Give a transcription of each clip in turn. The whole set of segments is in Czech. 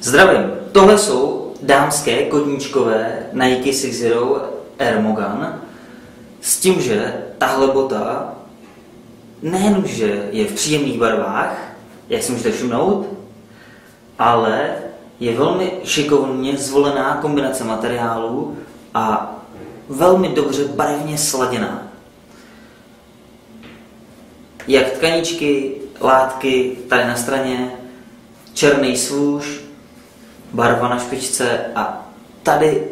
Zdravím, tohle jsou dámské kotníčkové Nike Six Zero Air Mogan s tím, že tahle bota nejen, že je v příjemných barvách, jak si můžete všimnout, ale je velmi šikovně zvolená kombinace materiálů a velmi dobře barevně sladěná. Jak tkaničky, látky tady na straně, černý svůž, barva na špičce a tady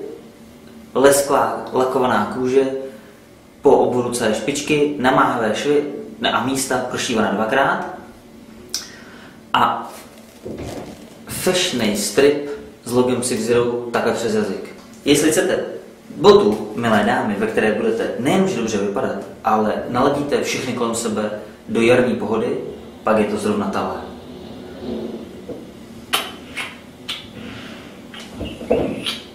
lesklá lakovaná kůže po oboru celé špičky, namáhavé švy a místa prošívaná dvakrát a fashionej strip s logem Six Zero takhle přes jazyk. Jestli chcete botu, milé dámy, ve které budete nejenže dobře vypadat, ale naladíte všechny kolem sebe do jarní pohody, pak je to zrovna tahle. Thank you.